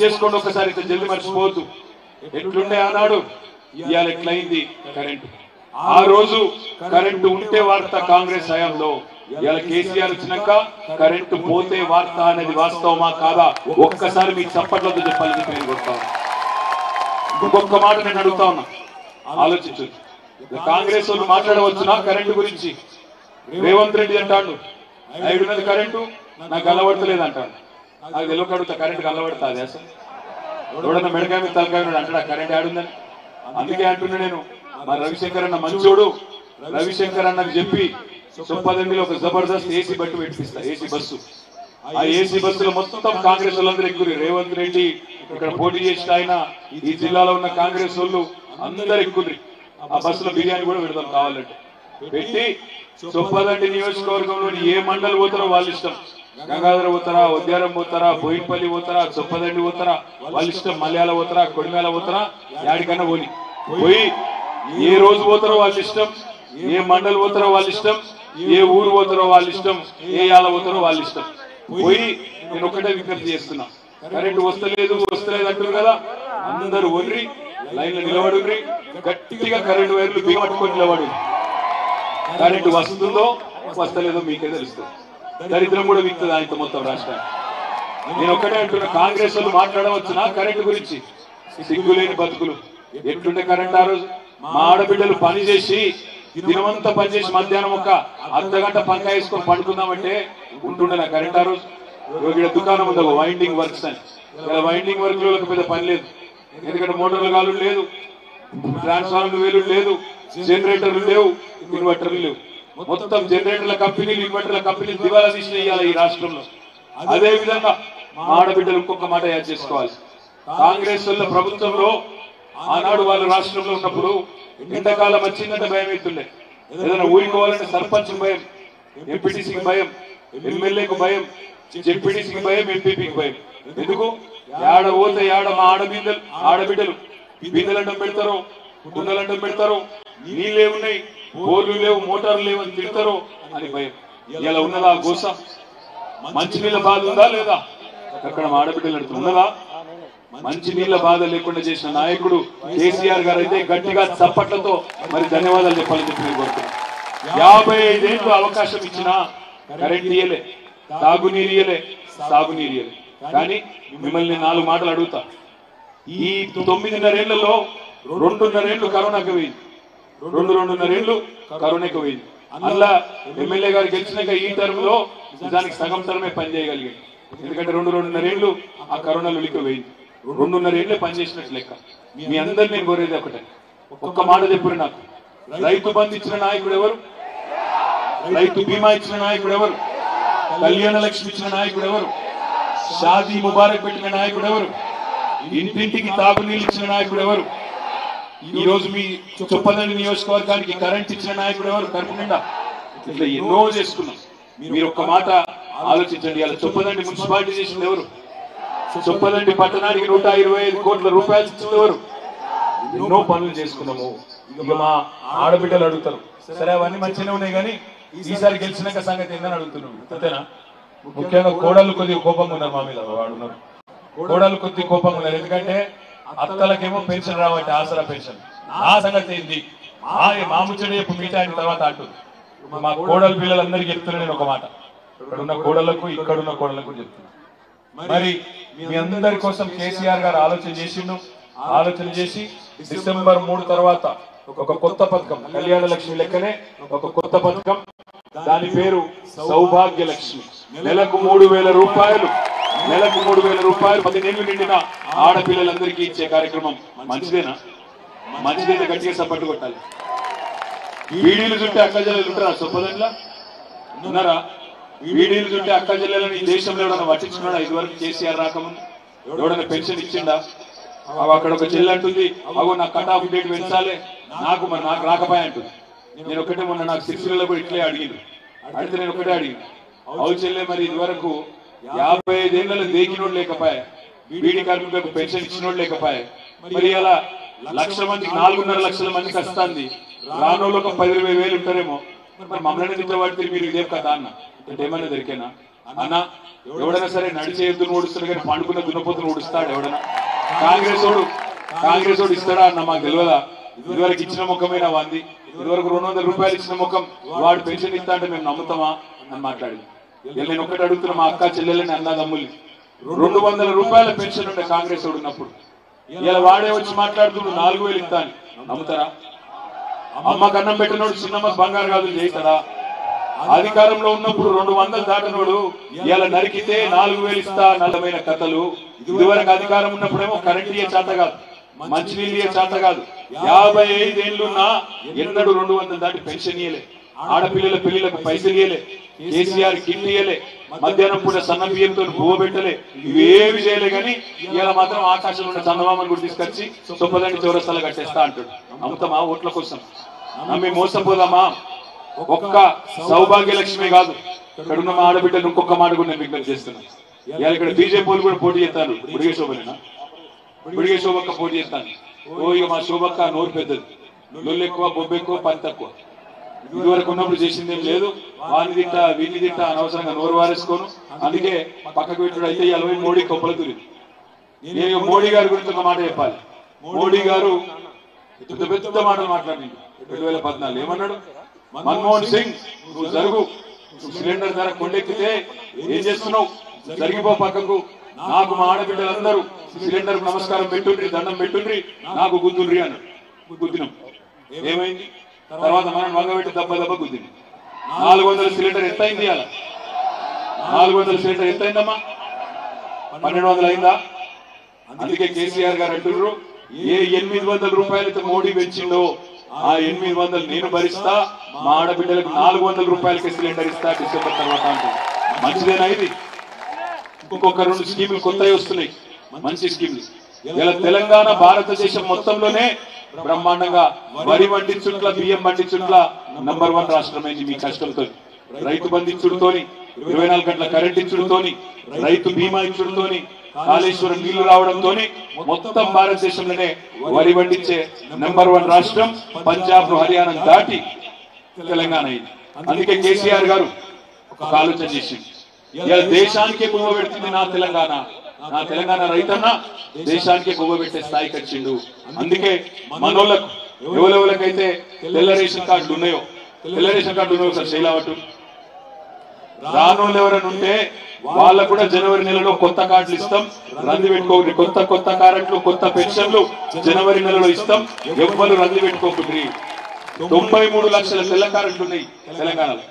చేసుకోండి ఒకసారి ఇట్లా జల్లి మర్చిపోవద్దు. ఎట్లుండే ఆనాడు? ఇవాళ ఎట్లయింది? కరెంటు. ఆ రోజు కరెంటు ఉంటే వార్త కాంగ్రెస్ హయాంలో. ఇవాళ కేసీఆర్ వచ్చినాక కరెంటు పోతే వార్త అనేది వాస్తవమా కాదా? ఒక్కసారి మీకు చప్పట్లతో చెప్పాలని చెప్పి నేను కొడతా. ఇంకొక మాట నేను అడుగుతా ఉన్నా. ఆలోచించు. కాంగ్రెస్ వాళ్ళు మాట్లాడవచ్చునా కరెంటు గురించి? రేవంత్ రెడ్డి అంటాడు. ఐదున్నది కరెంటు నాకు అలవడతలేదు అంటాడు నాకు తెలియక అడుగుతా కరెంటు అలవడుతుంది అసలు. ఎవడన్నా మెడకాయ మీద తలకాయ ఉన్నాడు అంటాడు కరెంట్ ఆడుందని. అందుకే అంటున్నా నేను మా రవిశంకర్ అన్న మంచోడు. రవిశంకర్ అన్నది చెప్పి సుప్పదండిలో ఒక జబర్దస్త్ ఏసీ బట్టు పెట్టిస్తా ఏసీ బస్సు. ఆ ఏసీ బస్సులో మొత్తం కాంగ్రెస్ వాళ్ళందరూ ఎక్కువ రేవంత్ రెడ్డి ఇక్కడ పోటీ చేసిన ఆయన ఈ జిల్లాలో ఉన్న కాంగ్రెస్ వాళ్ళు అందరు ఎక్కుర్రి ఆ బస్సులో బిర్యానీ కూడా పెడతాం కావాలంటే. పెట్టి సుప్పదండి నియోజకవర్గంలోని ఏ మండలి పోతారో వాళ్ళు ఇష్టం. గంగాధర పోతారా ఉద్యానం పోతారా బోయిన్పల్లి పోతారా చొప్పదండి పోతారా వాళ్ళ ఇష్టం మలయాళ పోతారా కొడిమేళ పోతారా యాడికన్నా పోని. పోయి ఏ రోజు పోతారో వాళ్ళ ఇష్టం ఏ మండలి పోతారో వాళ్ళ ఇష్టం ఏ ఊరు పోతారో వాళ్ళ ఇష్టం ఏ యాల పోతారో వాళ్ళ ఇష్టం. పోయి నేను ఒక్కటే విజ్ఞప్తి చేస్తున్నా. కరెంట్ వస్తలేదు వస్తలేదు అంటారు కదా అందరు ఒర్రి లైన్లో నిలబడుర్రి గట్టిగా కరెంట్ వైర్లు బిగపట్టుకొని నిలబడు కరెంట్ వస్తుందో వస్తలేదో మీకే తెలుస్తుంది. దరిద్రం కూడా విక్తుంది ఆయనతో మొత్తం రాష్ట్రానికి నేను ఒక్కటే అంటున్నా కాంగ్రెస్ వాళ్ళు మాట్లాడవచ్చునా కరెంట్ గురించి? సిగ్గులేని బతుకులు. ఎట్లుండే కరెంట్ ఆ రోజు? మా ఆడబిడ్డలు పని చేసి దినమంతా పని చేసి మధ్యాహ్నం ఒక అర్ధ గంట పంకా వేసుకొని పండుకుందామంటే ఉంటుండే నా కరెంట్ ఆ రోజు? ఇక్కడ దుకాణం ఉంది? ఒక వైండింగ్ వర్క్స్ అని. ఇలా వైండింగ్ వర్క్లో పెద్ద పని లేదు. ఎందుకంటే మోటార్లు కాలు లేదు ట్రాన్స్ఫార్మర్ వేలు లేదు జనరేటర్లు లేవు. ఇన్వర్టర్లు లేవు. మొత్తం జనరేటర్ల కంపెనీలు ఇన్వర్టర్ల కంపెనీలు దివాలా తీసిన ఇయ్యాలి ఈ రాష్ట్రంలో. అదే విధంగా మా ఆడబిడ్డలు ఇంకొక మాట యాడ్ చేసుకోవాలి. కాంగ్రెస్ వల్ల ప్రభుత్వంలో ఆనాడు వాళ్ళ రాష్ట్రంలో ఉన్నప్పుడు ఎండాకాలం వచ్చిందంటే భయం అవుతుండే ఏదైనా ఊరుకోవాలంటే సర్పంచ్ భయం ఎంపీటీసీకి భయం ఎమ్మెల్యేకు భయం జెడ్పీటీసీకి భయం ఎంపీపీకి భయం. ఎందుకు? ఏడ పోతే ఏడ మా ఆడబిడ్డలు ఆడబిడ్డలు బిందెలండం పెడతారో కుండలండం పెడతారో నీళ్ళే ఉన్నాయి. బోర్లు లేవు మోటార్లు లేవు అని తిడతారో అని భయం. ఇలా ఉన్నదా గోస? మంచినీళ్ళ బాధ ఉందా లేదా? అక్కడ మా ఆడబిడ్డలు అడుగుతారు. ఉన్నదా? మంచినీళ్ళ బాధ లేకుండా చేసిన నాయకుడు కేసీఆర్ గారు అయితే గట్టిగా చప్పట్లతో మరి ధన్యవాదాలు చెప్పాలని చెప్పి నేను కోరుతున్నాను. యాభై ఐదేళ్ళు అవకాశం ఇచ్చినా కరెంట్ ఇయ్యలే తాగునీరు ఇయ్యలే సాగునీరు ఇయ్యలే. కానీ మిమ్మల్ని నాలుగు మాటలు అడుగుతా. ఈ తొమ్మిదిన్నరేళ్ళలో రెండున్నరేళ్ళు కరోనాకి పోయింది. రెండు రెండున్నరేళ్ళు కరోనాకి పోయింది. అందులో ఎమ్మెల్యే గారు గెలిచినాక ఈ టర్మ్లో నిజానికి సగం టర్మే పనిచేయగలిగింది ఎందుకంటే రెండు రెండున్నరేళ్ళు ఆ కరోనాలో పోయింది. రెండున్నరేళ్ళే పనిచేసినట్టు లెక్క. మీ అందరు నేను కోరేది ఒకటే. ఒక్క మాట చెప్పురు నాకు. రైతు బంధు ఇచ్చిన నాయకుడు ఎవరు? రైతు బీమా ఇచ్చిన నాయకుడు ఎవరు? కళ్యాణ లక్ష్మి ఇచ్చిన నాయకుడు ఎవరు? షాదీ ముబారక్ పెట్టిన నాయకుడు ఎవరు? ఇంటింటికి తాగునీళ్ళు ఇచ్చిన నాయకుడు ఎవరు? ఈ రోజు మీ చొప్పదండి నియోజకవర్గానికి కరెంట్ ఇచ్చిన నాయకుడు ఎవరు? కడుపు నిండా. ఇట్లా ఎన్నో చేసుకున్నాం. మీరు ఒక్క మాట ఆలోచించండి. అలా చొప్పదండి మున్సిపాలిటీ చేసింది ఎవరు? చొప్పదండి పట్టణానికి నూట ఇరవై ఐదు కోట్ల రూపాయలు ఇచ్చింది ఎవరు? ఎన్నో పనులు చేసుకున్నాము. ఇక మా ఆడబిడ్డలు అడుగుతారు. సరే అవన్నీ మంచిగానే ఉన్నాయి కానీ ఈసారి గెలిచినాక సంగతి ఏందని అడుగుతున్నాం అంతేనా? ముఖ్యంగా కోడలు కొద్దిగా కోపంగా ఉన్నారు మా మీద. వాడున్నారు. కోడలు కొద్ది కోపంగా ఉన్నారు. ఎందుకంటే అత్తలకేమో పెన్షన్ రావంటే ఆసరా పెన్షన్? ఆ సంగతి ఏంది? ఆ మా ముచ్చడి చెప్పు మీట అయిన తర్వాత అంటుంది మా కోడలు పిల్లలందరికీ చెప్తున్నా నేను ఒక మాట. ఇక్కడున్న కోడళ్ళకు ఇక్కడ ఉన్న చెప్తున్నా. మరి మీ అందరి కోసం కేసీఆర్ గారు ఆలోచన చేసిండు. ఆలోచన చేసి డిసెంబర్ మూడు తర్వాత ఒక కొత్త పథకం కళ్యాణ లక్ష్మి లెక్కనే ఒక కొత్త పథకం. దాని పేరు సౌభాగ్య లక్ష్మి నెలకు మూడు వేల రూపాయలు. నెలకు మూడు వేల రూపాయలు పదిహేను నిండిన ఆడపిల్లలందరికీ ఇచ్చే కార్యక్రమం మంచిదేనా? మంచిదైతే గట్టిగా సపోర్ట్ కొట్టాలి. వీడియోలు చుట్టే అక్క చెల్లెలు ఉంటారా? సొప్పదండ్లా ఉన్నారా? బీడీలు చుట్టే అక్క చెల్లెలను ఈ దేశంలో ఎవడన్నా పట్టించుకున్నాడా ఇదివరకు కేసీఆర్ రాకముందు? ఎవడన్నా పెన్షన్ ఇచ్చిండా? అవి అక్కడ ఒక జిల్లా అంటుంది అగో నాకు కట్ ఆఫ్ డేట్ పెంచాలి నాకు మరి నాకు రాకపోయా అంటుంది. నేను ఒకటే మొన్న నాకు సిరిసిల్లలో కూడా ఇట్లే అడిగింది. అడిగితే నేను ఒకటే అడిగింది. అవు చెల్లె మరి ఇదివరకు యాభై ఐదేళ్ళలో దేకినోడు లేకపోయా బీడీ కార్మికులకు పెన్షన్ ఇచ్చినోడు లేకపోయా మరి అలా లక్ష మంది నాలుగున్నర లక్షల మందికి వస్తుంది రానోళ్ళు ఒక పది ఇరవై వేలు ఉంటారేమో మరి మమ్మల్ని తిట్టబడితే మీరు ఇదే కదా అన్న. అంటే ఏమైనా దొరికేనా? అన్న ఎవడైనా సరే నడిచే ఎద్దును ఓడిస్తాడు కానీ పండుకున్న దున్నపోతును ఓడిస్తాడు ఎవడన్నా? కాంగ్రెస్ వాడు కాంగ్రెస్ వాడు ఇస్తాడా అన్న మాకు తెలియదా? ఇదివరకు ఇచ్చిన ముఖమైన వాంది? ఇదివరకు రెండు వందల రూపాయలు ఇచ్చిన ముఖం వాడు పెన్షన్ ఇస్తా అంటే మేము నమ్ముతామా? అని మాట్లాడింది. నేను ఒకటి అడుగుతున్నా మా అక్క చెల్లెలని అన్నదమ్ములు రెండు వందల రూపాయల పెన్షన్ ఉండే కాంగ్రెస్ ఉన్నప్పుడు. ఇలా వాడే వచ్చి మాట్లాడుతున్నాడు నాలుగు వేలు ఇస్తా అని. నమ్ముతారా? అమ్మ కన్నం పెట్టినోడు చిన్నమ్మ బంగారు కాదు చేస్తాడా అధికారంలో ఉన్నప్పుడు రెండు వందలు దాటినోడు ఇలా నరికితే నాలుగు వేలు ఇస్తా నల్లమైన కథలు. ఇదివరకు అధికారం ఉన్నప్పుడేమో కరెంట్ ఇయ్యే చేత కాదు మంచినీళ్ళు ఇయ్యే చేత కాదు. యాభై ఐదేళ్ళున్నా ఎన్నడూ రెండు వందలు దాటి పెన్షన్ ఇయ్యలే. ఆడపిల్లల పెళ్ళిలకు పైసలు ఇయ్యలే. కేసీఆర్ కిట్ మధ్యాహ్నం పూట సన్న బియ్యంతో బువ్వ పెట్టలే ఇవేవి చేయలే కానీ ఇలా మాత్రం ఆకాశంలో ఉన్న చందమామని కూడా తీసుకొచ్చి సొప్పదండి చౌరస్తాలు కట్టేస్తా అంటాడు. నమ్ముతామా ఓట్ల కోసం? నమ్మి మోసపోదామా ఒక్క సౌభాగ్య లక్ష్మి కాదు. ఇక్కడ ఉన్న మా ఆడబిడ్డలు ఇంకొక మాట కూడా నేను విజ్ఞప్తి చేస్తున్నాను ఇవాళ ఇక్కడ బీజేపీ వాళ్ళు కూడా పోటీ చేస్తాను బుడిగే శోభనేనా? బుడిగే శోభక్క పోటీ చేస్తాను ఓ ఇక మా శోభక్క నోరు పెద్దది. లొల్లు ఎక్కువ బొబ్బు పని తక్కువ ఇదివరకు ఉన్నప్పుడు చేసింది ఏం లేదు. వాని తిట్ట వీని తిట్ట అనవసరంగా నోరు వారేసుకోను. అందుకే పక్కకు పెట్టుడు అయితే ఇరవై మోడీ కొప్పల దూరింది నేను మోడీ గారి గురించి ఒక మాట చెప్పాలి. మోడీ గారు పెద్ద పెద్ద మాటలు మాట్లాడింది రెండు వేల పద్నాలుగు ఏమన్నాడు? మన్మోహన్ సింగ్ నువ్వు జరుగు. సిలిండర్ ధర కొండెక్కితే ఏం చేస్తున్నావు? జరిగిపో పక్కకు. నాకు మా ఆడబిడ్డలందరూ సిలిండర్ నమస్కారం పెట్టుండ్రి దండం పెట్టుండ్రి నాకు గుద్దుండ్రి అన్నాడు. గుద్దినాం. ఏమైంది? తర్వాత మనం వంగబెట్టి దెబ్బ దెబ్బ కుదిరి నాలుగు వందల సిలిండర్ ఎంత అయింది అలా నాలుగు వందల సిలిండర్ ఎంత అయిందమ్మా పన్నెండు వందలు అయిందా? అందుకే కేసీఆర్ గారు అంటున్నారు ఏ ఎనిమిది వందల రూపాయలతో మోడీ పెంచిండో ఆ ఎనిమిది వందలు నేను భరిస్తా మా ఆడబిడ్డలకు నాలుగు వందల రూపాయలకి సిలిండర్ ఇస్తా డిసెంబర్ తర్వాత అంటుంది మంచిదేనా ఇది? ఇంకొక రెండు స్కీములు కొత్తవి వస్తున్నాయి. మంచి స్కీములు. ఇలా తెలంగాణ భారతదేశం మొత్తంలోనే బ్రహ్మాండంగా వరి పండించుట్ల బియ్యం పండించుట్ల నంబర్ వన్ రాష్ట్రమైంది మీ కష్టంతో. రైతు బంధించుడుతోని ఇరవై నాలుగు గంటల కరెంట్ ఇచ్చుడుతోని రైతు బీమా ఇచ్చుడుతోని కాళేశ్వరం నీళ్ళు రావడంతో మొత్తం భారతదేశంలోనే వరి పండించే నెంబర్ వన్ రాష్ట్రం పంజాబ్ హర్యానా దాటి తెలంగాణ అయింది. అందుకే కేసీఆర్ గారు ఒక ఆలోచన చేసింది. దేశానికే గుమ్మ పెడుతుంది నా తెలంగాణ. నా తెలంగాణ రైతన్న దేశానికి గువ్వ పెట్టే స్థాయికి వచ్చిండు అందుకే మనోళ్ళకు ఎవరెవరికైతే తెల్ల రేషన్ కార్డులు ఉన్నాయో తెల్ల రేషన్ కార్డు ఉన్నాయో సార్ శైలావటు రానోళ్ళు ఎవరైనా ఉంటే వాళ్ళకు కూడా జనవరి నెలలో కొత్త కార్డులు ఇస్తాం. రంది పెట్టుకోకండి. కొత్త కొత్త కరెంట్లు కొత్త పెన్షన్లు జనవరి నెలలో ఇస్తాం. ఎవ్వరు రంది పెట్టుకోకండి తొంభై మూడు లక్షల తెల్ల కార్డులు ఉన్నాయి తెలంగాణలో.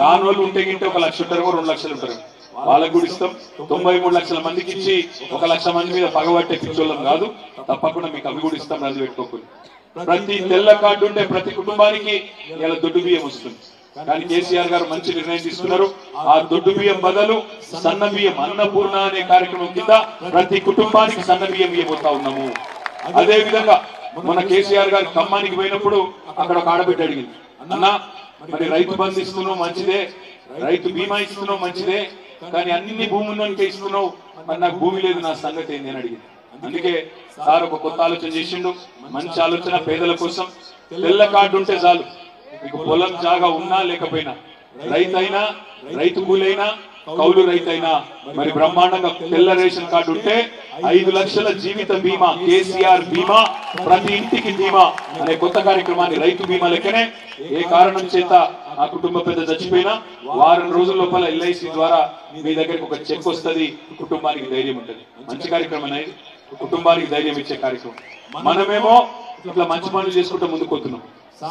రానోళ్ళు ఉంటే గింటే ఒక లక్ష ఉంటారు రెండు లక్షలు ఉంటారు. వాళ్ళకు కూడా ఇస్తాం తొంభై మూడు లక్షల మందికి ఇచ్చి ఒక లక్ష మంది మీద పగబట్టే పిచ్చోళ్ళం కాదు. తప్పకుండా మీకు అవి కూడా ఇస్తాం రంది పెట్టుకోకుండా. ప్రతి తెల్ల కార్డు ఉంటే ప్రతి కుటుంబానికి ఇలా దొడ్డు బియ్యం వస్తుంది. కానీ కేసీఆర్ గారు మంచి నిర్ణయం తీసుకున్నారు. ఆ దొడ్డు బియ్యం బదులు సన్న బియ్యం అన్నపూర్ణ అనే కార్యక్రమం కింద ప్రతి కుటుంబానికి సన్న బియ్యం ఇవ్వబోతా ఉన్నాము. అదే విధంగా మన కేసీఆర్ గారు ఖమ్మానికి పోయినప్పుడు అక్కడ ఒక ఆడబిడ్డ అడిగింది అన్న మరి రైతు బంధు ఇస్తున్నావు మంచిదే రైతు బీమా ఇస్తున్నావు మంచిదే కానీ అన్ని భూముల్లోనికే ఇస్తున్నావు మరి నాకు భూమి లేదు నా సంగతి ఏంది అని అడిగింది. అందుకే సార్ ఒక కొత్త ఆలోచన చేసిండు మంచి ఆలోచన పేదల కోసం. తెల్ల కార్డు ఉంటే చాలు. మీకు పొలం జాగా ఉన్నా లేకపోయినా రైతైనా రైతు కూలైనా కౌలు రైతైనా మరి బ్రహ్మాండంగా తెల్ల రేషన్ కార్డు ఉంటే ఐదు లక్షల జీవిత బీమా కేసీఆర్ బీమా ప్రతి ఇంటికి బీమా అనే కొత్త కార్యక్రమాన్ని రైతు బీమా లెక్కనే ఏ కారణం చేత ఆ కుటుంబ పెద్ద చచ్చిపోయినా వారం రోజుల లోపల ఎల్ఐసి ద్వారా మీ దగ్గరకు ఒక చెక్ వస్తది. కుటుంబానికి ధైర్యం ఉంటుంది. మంచి కార్యక్రమం అనేది కుటుంబానికి ధైర్యం ఇచ్చే కార్యక్రమం. మనమేమో ఇట్లా మంచి పనులు చేసుకుంటూ ముందుకు పోతున్నాం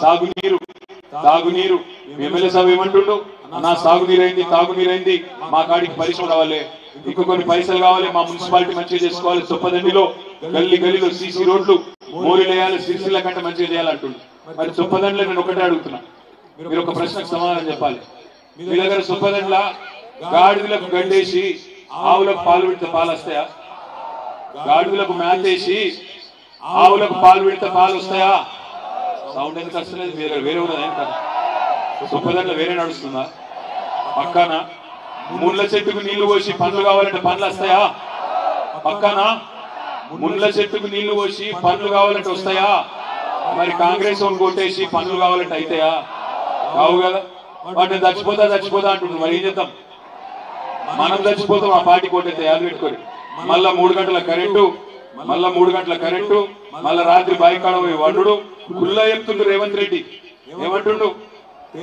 సాగునీరు తాగునీరు ఎమ్మెల్యే సాబ్ ఏమంటుండు? నా సాగునీరు అయింది తాగునీరు అయింది మా కాడికి పరిశ్రమ రావాలి. ఇంకో కొన్ని పైసలు కావాలి. మా మున్సిపాలిటీ మంచిగా చేసుకోవాలి. చొప్పదండిలో గల్లి గల్లీలో సీసీ రోడ్లు మోరీలు వేయాలి సిరిసిల్ల కంటే మంచిగా చేయాలంటుండు. మరి చొప్పదండిలో నేను ఒకటే అడుగుతున్నా. మీరు ఒక ప్రశ్నకు సమాధానం చెప్పాలి. మీ దగ్గర చొప్పదండ్ల గాడిదలకు గడ్డేసి ఆవులకు పాలు పెడితే పాలు వస్తాయా? గాడిదలకు మేతేసి ఆవులకు పాలు పెడితే పాలు వస్తాయా? సౌండ్ ఎందుకు వస్తలేదు? వేరే వేరే ఉన్నది ఏం కదా వేరే నడుస్తుందా? పక్కన ముళ్ళ చెట్టుకు నీళ్ళు పోసి పండ్లు కావాలంటే పండ్లు వస్తాయా? పక్కన ముళ్ళ చెట్టుకు నీళ్ళు పోసి పండ్లు కావాలంటే వస్తాయా? మరి కాంగ్రెస్ వాళ్ళు కొట్టేసి పండ్లు కావాలంటే అయితాయా? కావు కదా? వాటిని చచ్చిపోతా చచ్చిపోతా అంటున్నాడు మరి ఏం చేద్దాం? మనం చచ్చిపోతాం ఆ పార్టీ కోటైతే తయారు పెట్టుకొని. మళ్ళా మూడు గంటల కరెంటు మళ్ళా మూడు గంటల కరెంటు మళ్ళా రాత్రి బాయికాడ పోయి వండుడు. కుల్లా చెప్తుండు రేవంత్ రెడ్డి. ఏమంటుండు?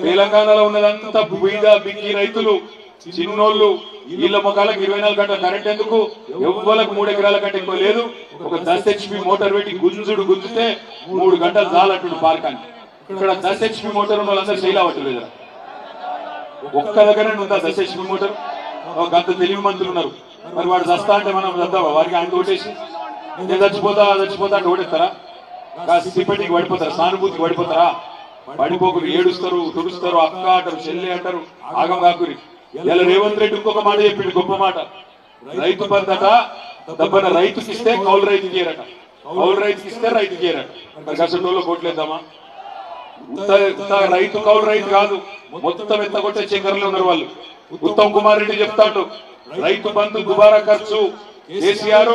తెలంగాణలో ఉన్నదంతా బీద బిక్కి రైతులు చిన్నోళ్ళు. వీళ్ళ ముఖాలకు ఇరవై నాలుగు గంటల కరెంట్ ఎందుకు? ఎవ్వలకు మూడు ఎకరాల కంటే ఎక్కువ లేదు. ఒక దశ హెచ్పి మోటార్ పెట్టి గుంజుడు గుంజితే మూడు గంటలు చాలంటుండు పార్కానికి. ఇక్కడ దశలక్ష్మి మోటార్ ఉన్న వాళ్ళందరూ శైలి అవ్వట్లేదు ఒక్క దగ్గర ఉందా దశలక్ష్మి మోటార్? ఒక తెలివి మంత్రులు ఉన్నారు. మరి వాడు చస్తా అంటే మనం చద్దామా? వారికి ఆయన ఓటేసి నేను చచ్చిపోతా చచ్చిపోతా అంటే ఓటేస్తారా సిప్పటికి పడిపోతారా? సానుభూతికి పడిపోతారా? పడిపోకులు ఏడుస్తారు తుడుస్తారు అక్క అంటారు చెల్లి అంటారు ఆగం కాకురి. ఇలా రేవంత్ రెడ్డి ఇంకొక మాట చెప్పిండు గొప్ప మాట. రైతు బంధట దబ్బన రైతుకి ఇస్తే కౌలు రైతు చేయరట కౌలు రైతుకి ఇస్తే రైతు చేయరట మరి కష్టంలో కోట్లేద్దామా? రైతు కౌలు రైతు కాదు. మొత్తం ఎత్తగొట్టే చక్కెరలో ఉన్నారు వాళ్ళు. ఉత్తమ్ కుమార్ రెడ్డి చెప్తాడు. రైతు బంధు దుబారా ఖర్చు. కేసీఆర్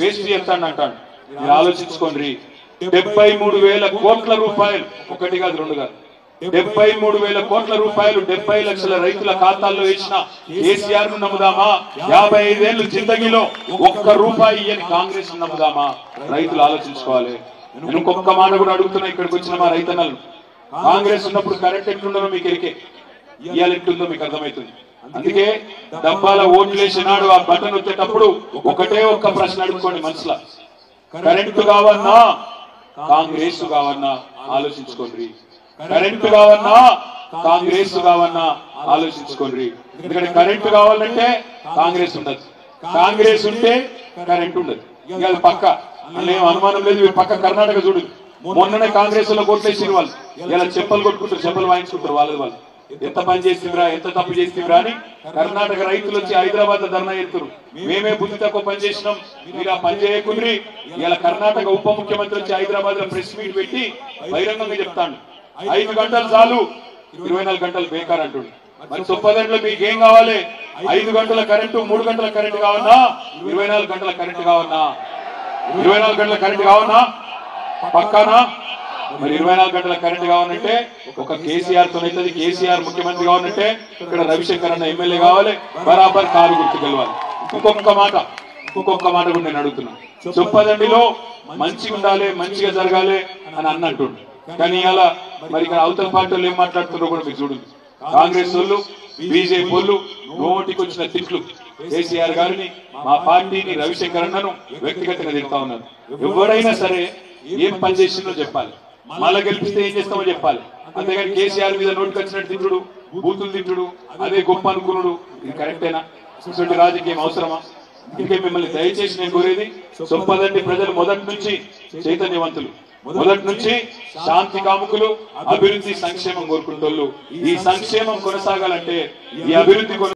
వేస్ట్ చేస్తాడు అంటాడు. మీరు ఆలోచించుకోండి. డెబ్బై మూడు వేల కోట్ల రూపాయలు. ఒకటి కాదు రెండు కాదు. డెబ్బై మూడు వేల కోట్ల రూపాయలు డెబ్బై లక్షల రైతుల ఖాతాల్లో వేసిన కేసీఆర్ను నమ్ముదామా? యాభై ఐదేళ్ళు జిందగీలో ఒక్క రూపాయి అని కాంగ్రెస్ నమ్ముదామా? రైతులు ఆలోచించుకోవాలి. నేను ఇంకొక మాట కూడా అడుగుతున్నా ఇక్కడికి వచ్చిన మా రైతన్నలు కాంగ్రెస్ ఉన్నప్పుడు కరెంట్ ఎట్లుండదో మీకు ఎరికే. ఇవాళ ఎట్లుందో మీకు అర్థమవుతుంది. అందుకే డబ్బాల ఓట్లు నాడు ఆ బటన్ వచ్చేటప్పుడు ఒకటే ఒక్క ప్రశ్న అడుక్కోండి మనసులో. కరెంటు కావన్నా? కాంగ్రెస్ కావన్నా? ఆలోచించుకోండి. కరెంటు కావన్నా? కాంగ్రెస్ కావన్నా? ఆలోచించుకోండి. ఎందుకంటే కరెంటు కావాలంటే కాంగ్రెస్ ఉండదు. కాంగ్రెస్ ఉంటే కరెంట్ ఉండదు. ఇవాళ పక్క. అందులో ఏం అనుమానం లేదు? పక్క కర్ణాటక చూడు. మొన్ననే కాంగ్రెస్లో కొట్టేసిన వాళ్ళు. ఇలా చెప్పలు కొట్టుకుంటారు చెప్పలు వాయించుకుంటారు వాళ్ళది వాళ్ళు. ఎంత పని చేసిందిరా ఎంత తప్పు చేసిందిరా అని కర్ణాటక రైతులు వచ్చి హైదరాబాద్లో ధర్నా ఎత్తురు మేమే బుద్ధి తక్కువ పని చేసినాం మీరు ఆ పని చేయకుండ్రి. ఇలా కర్ణాటక ఉప ముఖ్యమంత్రి వచ్చి హైదరాబాద్లో ప్రెస్ మీట్ పెట్టి బహిరంగంగా చెప్తాను ఐదు గంటలు చాలు ఇరవై నాలుగు గంటలు బేకార్ అంటుండు. మరి తొప్పదండ్రులు మీకు ఏం కావాలి? ఐదు గంటల కరెంటు మూడు గంటల కరెంటు కావన్నా? ఇరవై నాలుగు గంటల కరెంటు కావన్నా? ఇరవై నాలుగు గంటల కరెంటు కావన్నా? పక్కానా మరి ఇరవై నాలుగు గంటల కరెంట్ కావాలంటే ఒక కేసీఆర్ తోనైతుంది. కేసీఆర్ ముఖ్యమంత్రి కావాలంటే ఇక్కడ రవిశంకర్ అన్న ఎమ్మెల్యే కావాలి. బరాబర్ కారు గుర్తు గెలవాలి. ఇంకొక మాట ఇంకొక మాట కూడా నేను అడుగుతున్నా. చొప్పదండిలో మంచిగా ఉండాలి మంచిగా జరగాలి అని అన్నట్టుండు కానీ అలా మరి ఇక్కడ అవతల పార్టీలు ఏం మాట్లాడుతున్నారో కూడా మీరు చూడండి. కాంగ్రెస్ వాళ్ళు బీజేపీ వాళ్ళు నోటికి వచ్చిన తిట్లు. కేసీఆర్ గారిని మా పార్టీని రవిశంకర్ అన్నను వ్యక్తిగతంగా తిడతా ఉన్నారు. ఎవరైనా సరే ఏం పని చేసిందో చెప్పాలి. మళ్ళా గెలిపిస్తే ఏం చేస్తామో చెప్పాలి. అంతేగాని కేసీఆర్ మీద నోటికి వచ్చినట్టు తిట్టుడు బూతులు తిట్టుడు అదే గొప్ప అనుకున్నాడు ఇది కరెక్టేనా? ఇటువంటి రాజకీయం అవసరమా? ఇంకే మిమ్మల్ని దయచేసి నేను కోరేది సొంపదండి ప్రజలు మొదటి నుంచి చైతన్యవంతులు. మొదటి నుంచి శాంతి కాముకులు అభివృద్ధి సంక్షేమం కోరుకుంటూ ఈ సంక్షేమం కొనసాగాలంటే ఈ అభివృద్ధి